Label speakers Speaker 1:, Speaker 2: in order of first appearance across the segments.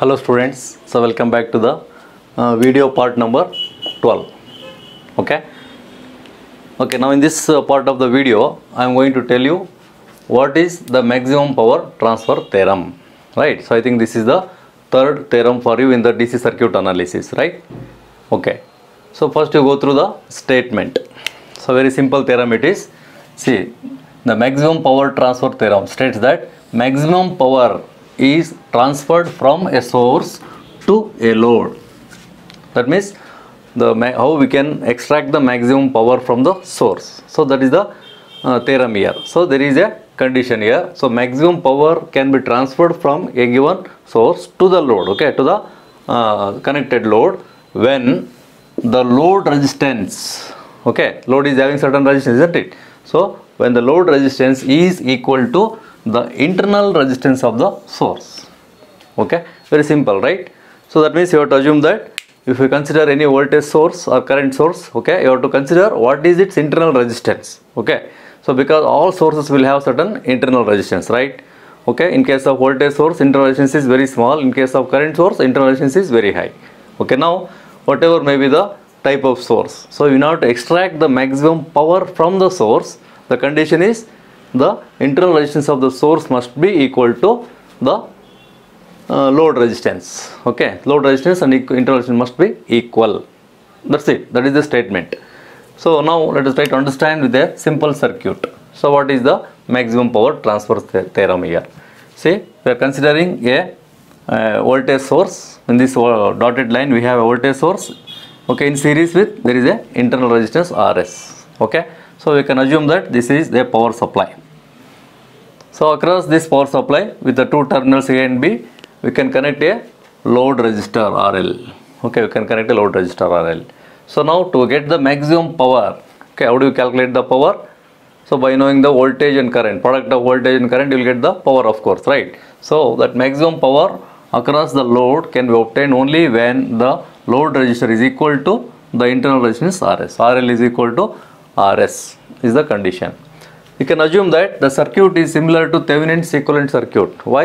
Speaker 1: Hello students, so welcome back to the uh, video part number 12. Okay. Okay, now in this uh, part of the video, I am going to tell you what is the maximum power transfer theorem. Right. So I think this is the third theorem for you in the DC circuit analysis. Right. Okay. So first you go through the statement. So very simple theorem it is. See, the maximum power transfer theorem states that maximum power is transferred from a source to a load. That means the how we can extract the maximum power from the source. So that is the uh, theorem here. So there is a condition here. So maximum power can be transferred from a given source to the load. Okay, to the uh, connected load when the load resistance. Okay, load is having certain resistance, isn't it? So when the load resistance is equal to the internal resistance of the source. Okay? Very simple right? So that means you have to assume that if you consider any voltage source or current source okay you have to consider what is its internal resistance. Okay? So because all sources will have certain internal resistance right? Okay? In case of voltage source internal resistance is very small. In case of current source internal resistance is very high. Okay? Now whatever may be the type of source. So you have to extract the maximum power from the source. The condition is the internal resistance of the source must be equal to the uh, load resistance. Okay load resistance and internal resistance must be equal. That's it. That is the statement. So now let us try to understand with a simple circuit. So what is the maximum power transfer the- theorem here? See we are considering a uh, voltage source. In this uh, dotted line we have a voltage source. Okay in series with there is a internal resistance rs okay so we can assume that this is the power supply so across this power supply with the two terminals A and B, we can connect a load resistor RL. Okay, we can connect a load resistor RL. So now to get the maximum power, okay, how do you calculate the power? So by knowing the voltage and current, product of voltage and current, you will get the power of course, right? So that maximum power across the load can be obtained only when the load resistor is equal to the internal resistance RS. RL is equal to RS is the condition you can assume that the circuit is similar to Thevenin's equivalent circuit. Why?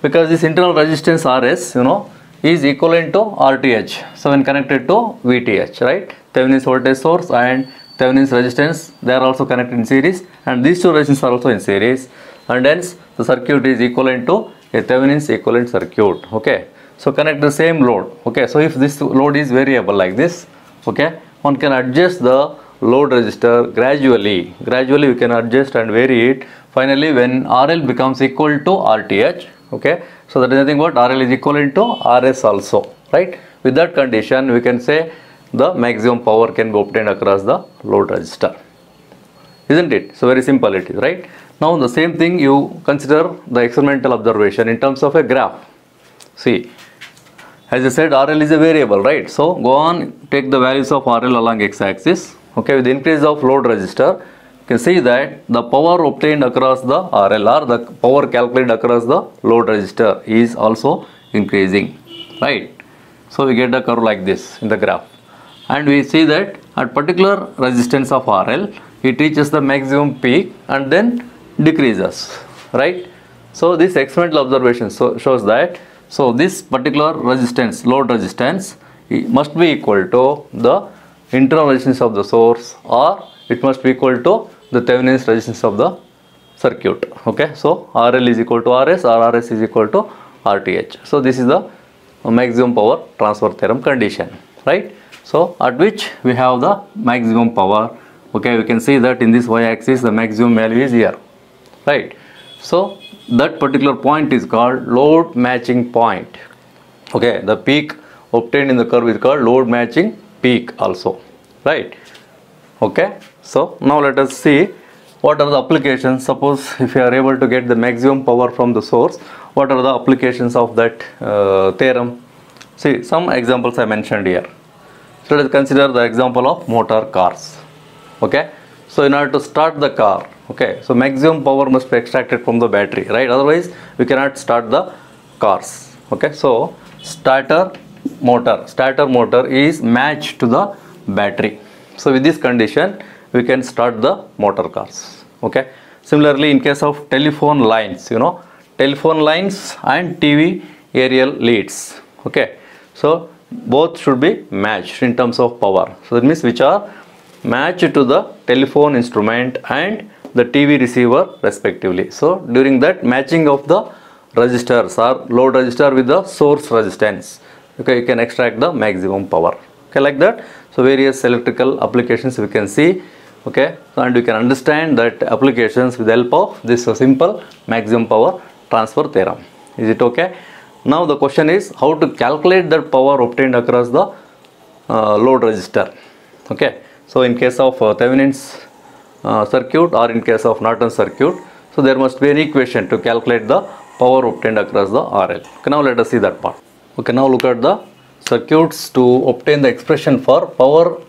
Speaker 1: Because this internal resistance Rs, you know, is equivalent to RTH. So when connected to VTH, right? Thevenin's voltage source and Thevenin's resistance, they are also connected in series, and these two resistances are also in series, and hence the circuit is equivalent to a Thevenin's equivalent circuit. Okay. So connect the same load. Okay. So if this load is variable like this, okay, one can adjust the load resistor gradually. Gradually we can adjust and vary it. Finally when rl becomes equal to rth okay? So that is nothing but rl is equivalent to rs also right? With that condition we can say the maximum power can be obtained across the load resistor isn't it? So very simple it is right? Now the same thing you consider the experimental observation in terms of a graph. See as I said RL is a variable right? So go on take the values of RL along x-axis okay with the increase of load resistor you can see that the power obtained across the RLR the power calculated across the load resistor is also increasing right? So we get a curve like this in the graph. And we see that at particular resistance of RL it reaches the maximum peak and then decreases right? So this experimental observation so, shows that so this particular resistance load resistance must be equal to the internal resistance of the source or it must be equal to the Thevenin's resistance of the circuit. Okay so RL is equal to RS or RS is equal to RTH so this is the maximum power transfer theorem condition right? So at which we have the maximum power. Okay we can see that in this y axis the maximum value is here right? So that particular point is called load matching point. Okay the peak obtained in the curve is called load matching peak also right? Okay so now let us see what are the applications. Suppose if you are able to get the maximum power from the source what are the applications of that uh, theorem? See some examples i mentioned here. So let us consider the example of motor cars. Okay so in order to start the car okay so maximum power must be extracted from the battery right? Otherwise we cannot start the cars. Okay so starter motor starter motor is matched to the battery so with this condition we can start the motor cars okay similarly in case of telephone lines you know telephone lines and tv aerial leads. Okay, so both should be matched in terms of power. So that means which are matched to the telephone instrument and the TV receiver respectively. So during that matching of the resistors or load resistor with the source resistance, okay, you can extract the maximum power. Okay, like that. So various electrical applications we can see. Okay, so and we can understand that applications with the help of this simple maximum power transfer theorem. Is it okay? Now the question is how to calculate that power obtained across the uh, load resistor. Okay, so in case of uh, Thevenin's uh, circuit or in case of Norton circuit, so there must be an equation to calculate the power obtained across the RL. Okay, now let us see that part. Okay, now look at the circuits to obtain the expression for power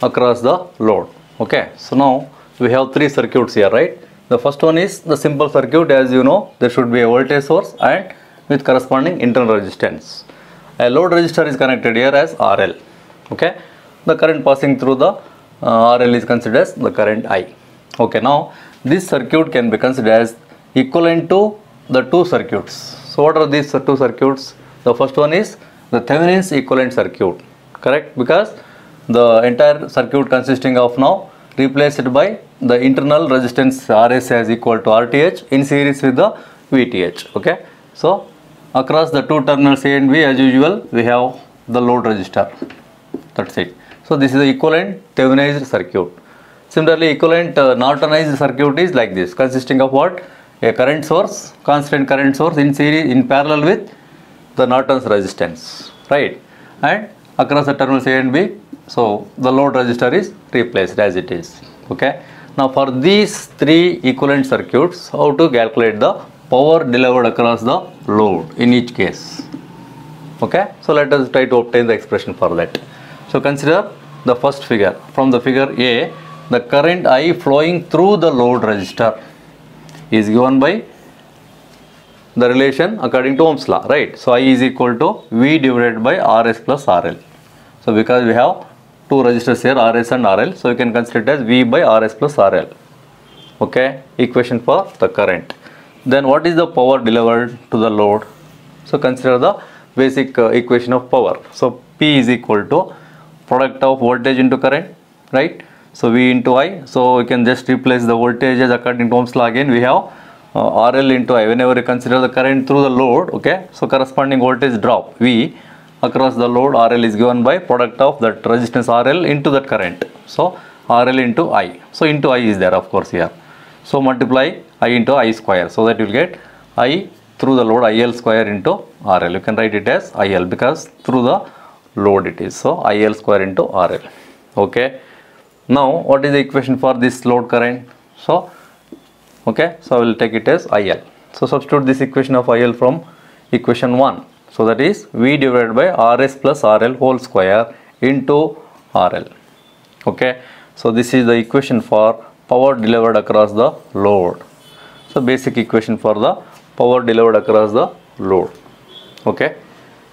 Speaker 1: across the load. Okay, so now we have three circuits here, right? The first one is the simple circuit as you know there should be a voltage source and with corresponding internal resistance. A load resistor is connected here as RL. Okay, the current passing through the uh, RL is considered as the current I. Okay, now this circuit can be considered as equivalent to the two circuits. So what are these two circuits? The first one is the Thevenin's equivalent circuit, correct? Because the entire circuit consisting of now replaced by the internal resistance RS as equal to RTH in series with the VTH. Okay, so across the two terminals A and B as usual we have the load resistor. That's it. So this is the equivalent Thevenized circuit. Similarly, equivalent uh, Nortonized circuit is like this, consisting of what? A current source, constant current source in series in parallel with the Norton's resistance, right? And across the terminals A and B, so the load resistor is replaced as it is. Okay. Now for these three equivalent circuits, how to calculate the power delivered across the load in each case? Okay. So let us try to obtain the expression for that. So consider the first figure. From the figure A, the current I flowing through the load resistor is given by the relation according to Ohm's law, right? So I is equal to V divided by Rs plus RL. So because we have two resistors here, Rs and RL, so you can consider it as V by Rs plus RL. Okay, equation for the current. Then what is the power delivered to the load? So consider the basic uh, equation of power. So P is equal to product of voltage into current, right? So V into I. So we can just replace the voltages according to Ohm's law again. We have uh, RL into I. Whenever you consider the current through the load, okay. So corresponding voltage drop V across the load RL is given by product of that resistance RL into that current. So RL into I. So into I is there of course here. So multiply I into I square. So that you will get I through the load IL square into RL. You can write it as IL because through the load it is. So IL square into RL. Okay. Now what is the equation for this load current? So okay. So I will take it as IL. So substitute this equation of IL from equation 1. So that is V divided by RS plus RL whole square into RL. Okay. So this is the equation for power delivered across the load. So basic equation for the power delivered across the load. Okay.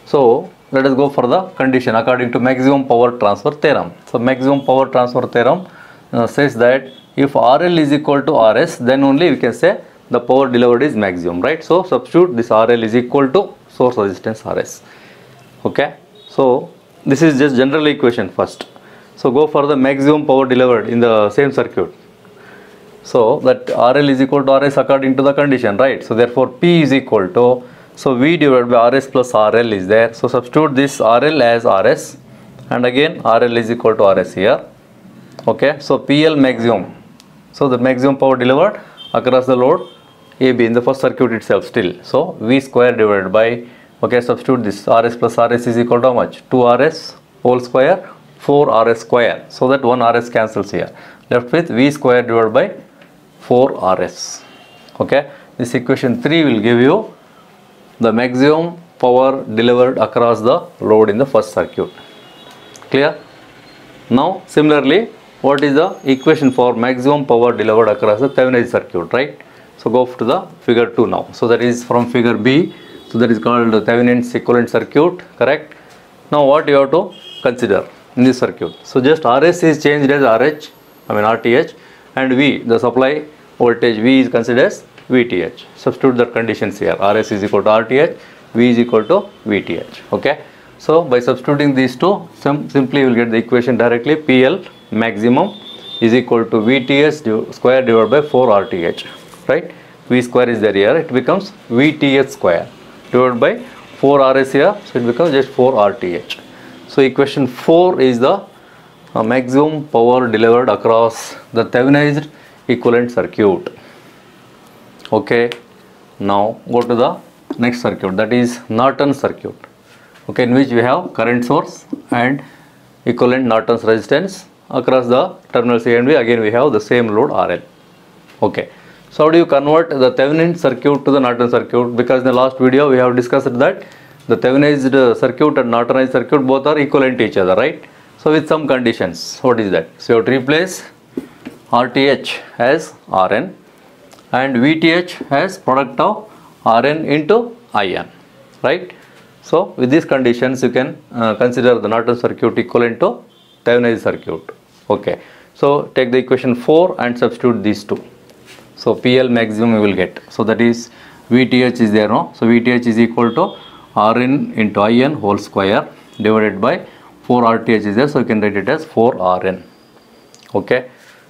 Speaker 1: So let us go for the condition according to maximum power transfer theorem. So maximum power transfer theorem uh, says that if RL is equal to RS then only we can say the power delivered is maximum right. So substitute this RL is equal to source resistance RS. Okay. So this is just general equation first. So go for the maximum power delivered in the same circuit. So that RL is equal to RS according to the condition, right? So therefore P is equal to, so V divided by RS plus RL is there. So substitute this RL as RS and again RL is equal to RS here. Okay, so PL maximum. So the maximum power delivered across the load AB in the first circuit itself still. So V square divided by, okay, substitute this RS plus RS is equal to how much? 2RS whole square 4RS square. So that 1 RS cancels here. Left with V square divided by 4RS. Okay, this equation 3 will give you the maximum power delivered across the load in the first circuit. Clear? Now, similarly, what is the equation for maximum power delivered across the Thevenin circuit, right? So, go to the figure 2 now. So, that is from figure B. So, that is called the Thevenin's equivalent circuit, correct? Now, what you have to consider in this circuit? So, just RS is changed as RH, I mean RTH and V, the supply voltage V is considered as VTH. Substitute the conditions here. RS is equal to RTH V is equal to VTH. Okay. So by substituting these two, sim- simply you will get the equation directly. PL maximum is equal to div- square divided by 4 RTH. Right. V square is there here. It becomes VTH square divided by 4 RS here. So it becomes just 4 RTH. So equation 4 is the uh, maximum power delivered across the Thevenized equivalent circuit. Okay, now go to the next circuit that is Norton circuit. Okay, in which we have current source and equivalent Norton's resistance across the terminals A and B. Again, we have the same load RL. Okay, so how do you convert the Thevenin circuit to the Norton circuit? Because in the last video we have discussed that the Thevenized uh, circuit and Nortonized circuit both are equivalent to each other, right? So with some conditions, what is that? So you have to replace RTH as RN and VTH as product of RN into IN, right? So with these conditions, you can uh, consider the Norton circuit equivalent to Thevenized circuit. Okay, so take the equation 4 and substitute these two. So PL maximum you will get. So that is VTH is there, no? So VTH is equal to RN into IN whole square divided by 4 RTH is there. So you can write it as 4 RN. Okay.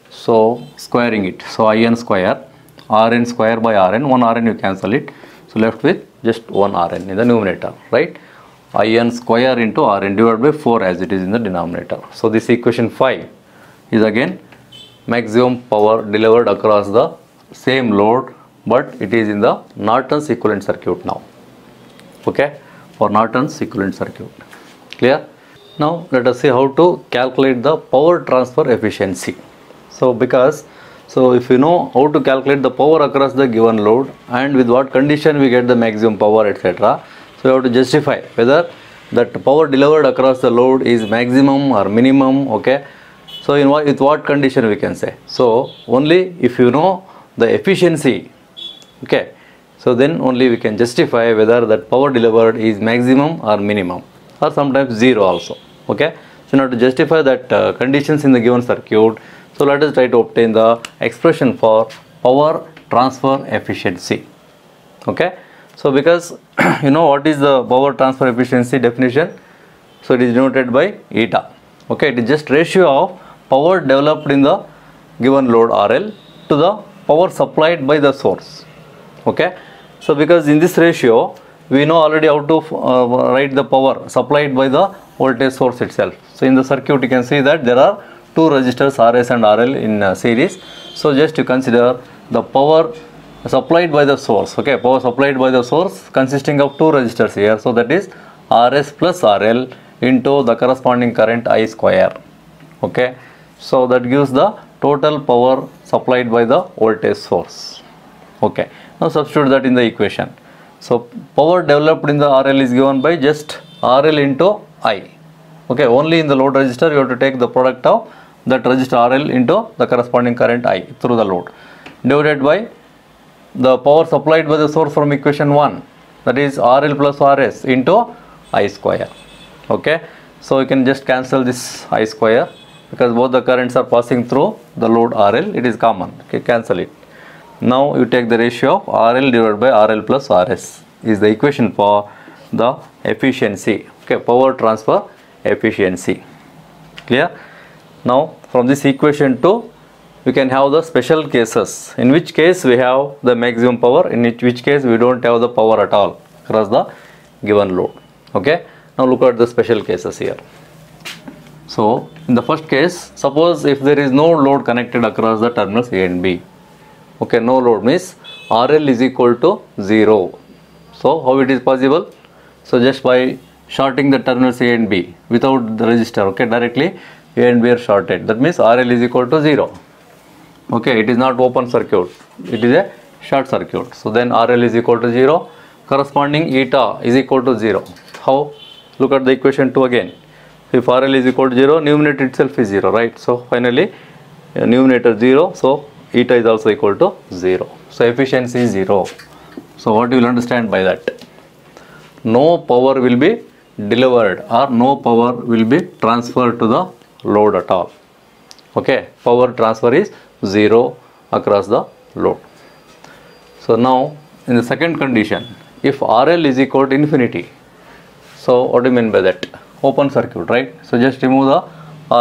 Speaker 1: So squaring it. So IN square, RN square by RN. One RN you cancel it. So left with just one RN in the numerator, right? IN square into RN divided by 4 as it is in the denominator. So this equation 5 is again maximum power delivered across the same load but it is in the Norton's equivalent circuit now. Okay? For Norton's equivalent circuit. Clear? Now let us see how to calculate the power transfer efficiency. So because so if you know how to calculate the power across the given load and with what condition we get the maximum power etc so you have to justify whether that power delivered across the load is maximum or minimum okay so in what with what condition we can say? So only if you know the efficiency okay? So then only we can justify whether that power delivered is maximum or minimum or sometimes zero also okay? So now to justify that uh, conditions in the given circuit so let us try to obtain the expression for power transfer efficiency okay? So because you know what is the power transfer efficiency definition? So it is denoted by eta okay? It is just ratio of power developed in the given load RL to the power supplied by the source. Okay? So because in this ratio we know already how to uh, write the power supplied by the voltage source itself. So in the circuit you can see that there are two resistors RS and RL in uh, series. So just to consider the power supplied by the source. Okay? Power supplied by the source consisting of two resistors here. So that is RS plus RL into the corresponding current I square. Okay so that gives the total power supplied by the voltage source. Okay. Now substitute that in the equation. So power developed in the RL is given by just RL into I. Okay. Only in the load resistor you have to take the product of that resistor RL into the corresponding current I through the load. Divided by the power supplied by the source from equation 1 that is RL plus RS into I square. Okay. So you can just cancel this I square because both the currents are passing through the load RL it is common. Okay cancel it. Now you take the ratio of RL divided by RL plus RS is the equation for the efficiency. Okay power transfer efficiency. Clear? Now from this equation 2 we can have the special cases. In which case we have the maximum power in which, which case we don't have the power at all across the given load. Okay? Now look at the special cases here so in the first case suppose if there is no load connected across the terminals a and b. Okay no load means rl is equal to 0 so how it is possible? So just by shorting the terminals a and b without the resistor okay directly a and b are shorted. That means rl is equal to 0 okay it is not open circuit. It is a short circuit. So then rl is equal to 0 corresponding eta is equal to 0 how? Look at the equation 2 again if rl is equal to 0 numerator itself is 0 right? So finally uh, numerator 0 so eta is also equal to 0 so efficiency is 0 so what you will understand by that? No power will be delivered or no power will be transferred to the load at all. Okay? Power transfer is 0 across the load. So now in the second condition if RL is equal to infinity. So what do you mean by that? Open circuit, right? So just remove the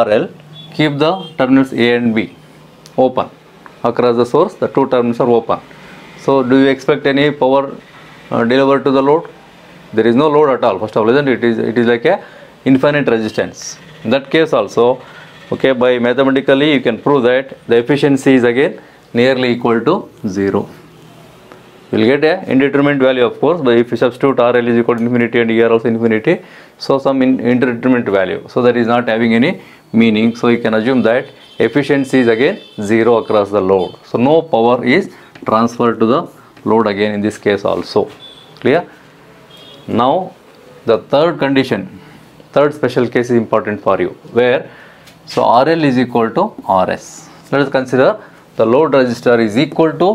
Speaker 1: RL, keep the terminals A and B open across the source. The two terminals are open. So do you expect any power uh, delivered to the load? There is no load at all. First of all, isn't it? It is it is like a infinite resistance. In that case also, okay, by mathematically you can prove that the efficiency is again nearly equal to zero you will get a indeterminate value of course but if you substitute RL is equal to infinity and ER also infinity so some in indeterminate value. So that is not having any meaning. So you can assume that efficiency is again zero across the load. So no power is transferred to the load again in this case also. Clear? Now the third condition third special case is important for you where so RL is equal to RS let us consider the load resistor is equal to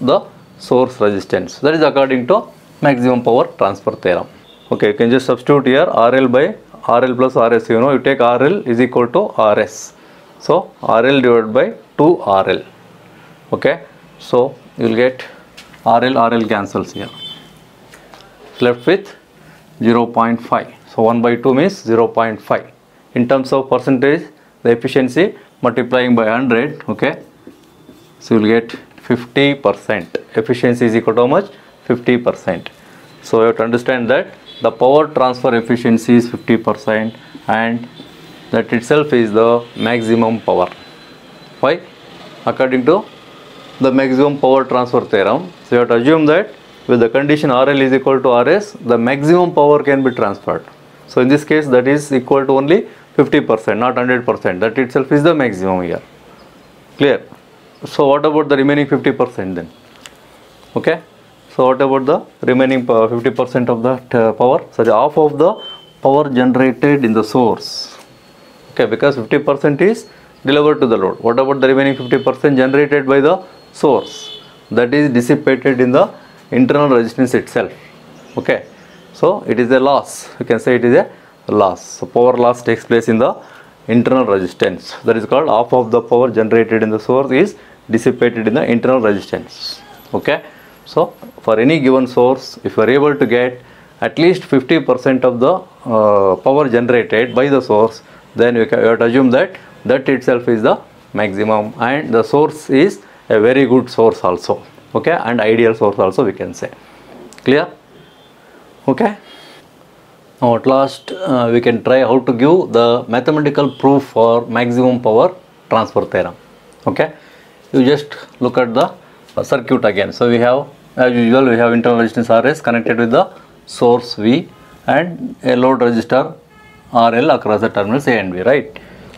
Speaker 1: the source resistance. That is according to maximum power transfer theorem okay you can just substitute here RL by RL plus RS you know you take RL is equal to RS so RL divided by 2 RL okay so you will get RL RL cancels here. Left with 0.5 so 1 by 2 means 0.5 in terms of percentage the efficiency multiplying by 100 okay so you will get 50% efficiency is equal to how much? 50% so you have to understand that the power transfer efficiency is 50% and that itself is the maximum power. Why? According to the maximum power transfer theorem so you have to assume that with the condition RL is equal to RS the maximum power can be transferred. So in this case that is equal to only 50% not 100% that itself is the maximum here. Clear? So what about the remaining 50% then? Okay so what about the remaining 50% of that uh, power? Sorry half of the power generated in the source. Okay because 50% is delivered to the load. What about the remaining 50% generated by the source? That is dissipated in the internal resistance itself. Okay so it is a loss. You can say it is a loss. So power loss takes place in the internal resistance. That is called half of the power generated in the source is dissipated in the internal resistance. Okay so for any given source if you are able to get at least 50% of the uh, power generated by the source then you, can, you have assume that that itself is the maximum and the source is a very good source also. Okay? And ideal source also we can say. Clear? Okay? Now at last uh, we can try how to give the mathematical proof for maximum power transfer theorem. Okay? You just look at the circuit again. So we have as usual we have internal resistance Rs connected with the source V and a load resistor RL across the terminals A and B right?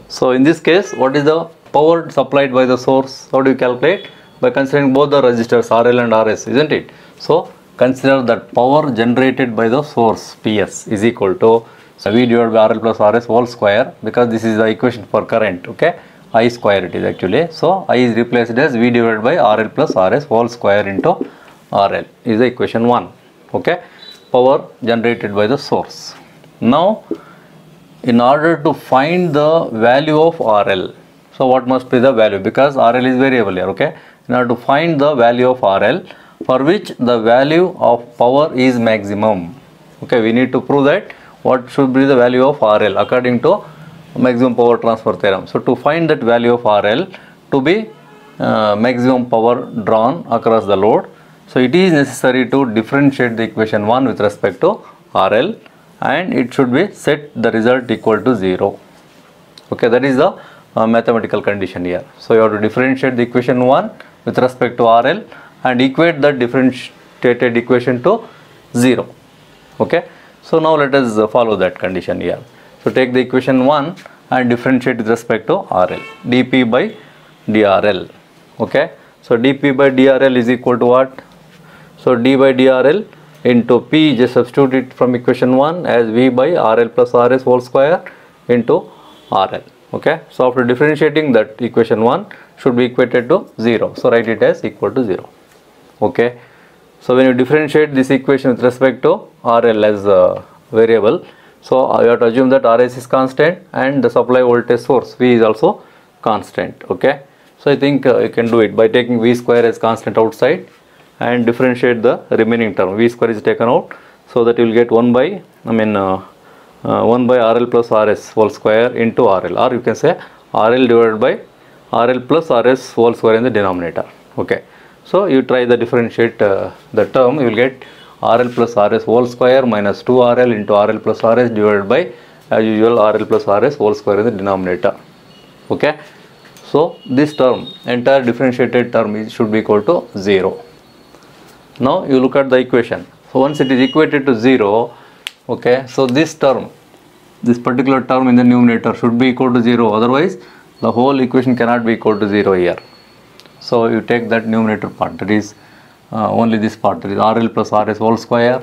Speaker 1: So in this case what is the power supplied by the source? How do you calculate? By considering both the resistors RL and RS isn't it? So consider that power generated by the source PS is equal to so V divided by RL plus RS whole square because this is the equation for current okay? I square it is actually. So I is replaced as V divided by RL plus RS whole square into RL is the equation 1. Okay. Power generated by the source. Now in order to find the value of RL. So what must be the value because RL is variable here. Okay. In order to find the value of RL for which the value of power is maximum. Okay. We need to prove that what should be the value of RL according to maximum power transfer theorem. So to find that value of RL to be uh, maximum power drawn across the load. So it is necessary to differentiate the equation 1 with respect to RL and it should be set the result equal to 0. Okay, that is the uh, mathematical condition here. So you have to differentiate the equation 1 with respect to RL and equate that differentiated equation to 0. Okay, so now let us follow that condition here. So take the equation 1 and differentiate with respect to RL. dP by dRL. Okay. So dP by dRL is equal to what? So d by dRL into P just substitute it from equation 1 as V by RL plus RS whole square into RL. Okay. So after differentiating that equation 1 should be equated to 0. So write it as equal to 0. Okay. So when you differentiate this equation with respect to RL as a variable so uh, you have to assume that RS is constant and the supply voltage source V is also constant. Okay. So I think uh, you can do it by taking V square as constant outside and differentiate the remaining term. V square is taken out so that you will get 1 by I mean uh, uh, 1 by RL plus RS whole square into RL or you can say RL divided by RL plus RS whole square in the denominator. Okay. So you try the differentiate uh, the term you will get RL plus RS whole square minus 2RL into RL plus RS divided by as usual RL plus RS whole square in the denominator. Okay. So this term entire differentiated term is, should be equal to 0 now you look at the equation. So once it is equated to 0 okay so this term this particular term in the numerator should be equal to 0 otherwise the whole equation cannot be equal to 0 here. So you take that numerator part that is uh, only this part that is RL plus RS whole square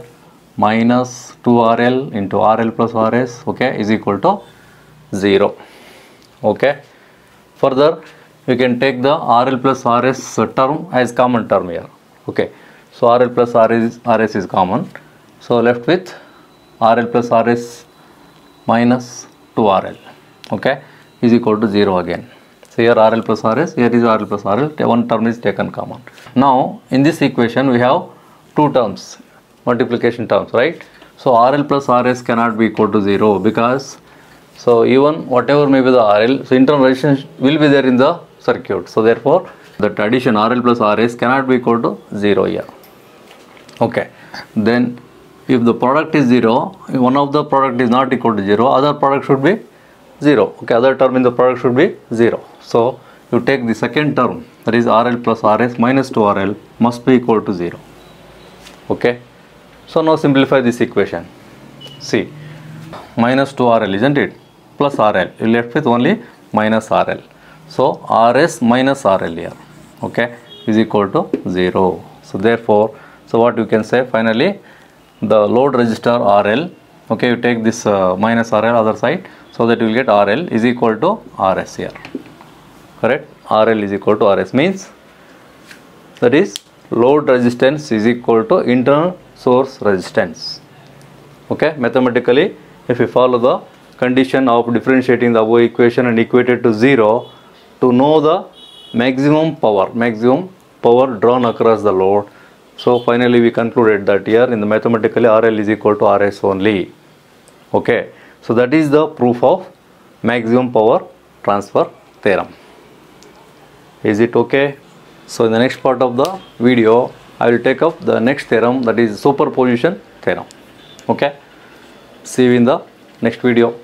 Speaker 1: minus 2RL into RL plus RS okay is equal to 0 okay. Further you can take the RL plus RS term as common term here okay so RL plus RS, RS is common. So left with RL plus RS minus 2RL okay? Is equal to 0 again. So here RL plus RS here is RL plus RL one term is taken common. Now in this equation we have two terms multiplication terms right? So RL plus RS cannot be equal to 0 because so even whatever may be the RL so internal resistance will be there in the circuit. So therefore that addition RL plus RS cannot be equal to 0 here okay. Then if the product is 0 one of the product is not equal to 0 other product should be 0 okay other term in the product should be 0 so you take the second term that is RL plus RS minus 2RL must be equal to 0 okay? So now simplify this equation. See minus 2RL isn't it? Plus RL you left with only minus RL so RS minus RL here. Okay? Is equal to 0 so therefore so what you can say finally the load resistor RL okay you take this uh, minus RL other side so that you will get RL is equal to RS here. Correct? RL is equal to RS means that is load resistance is equal to internal source resistance. Okay mathematically if we follow the condition of differentiating the above equation and equate it to 0 to know the maximum power maximum power drawn across the load so finally we concluded that here in the mathematically RL is equal to RS only. Okay. So that is the proof of maximum power transfer theorem. Is it okay? So in the next part of the video I will take up the next theorem that is superposition theorem. Okay. See you in the next video